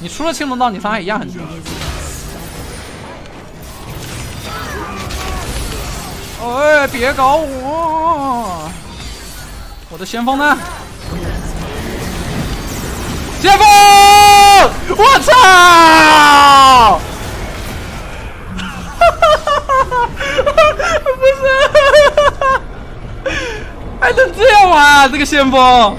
你除了青龙刀，你伤害一样很低。哎，别搞我！我的先锋呢？先锋！我操！不是，还能这样玩啊？这个先锋。